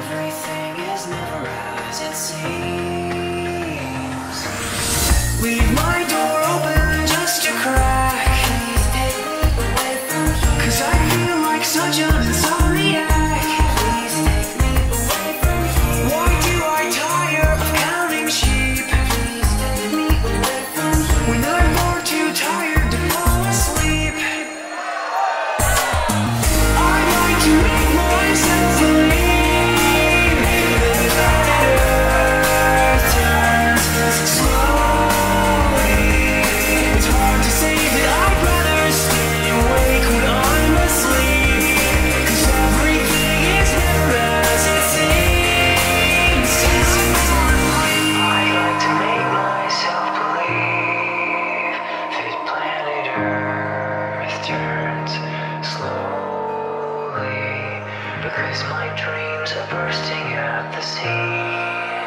Everything is never as it seems. My turns slowly because my dreams are bursting at the seams.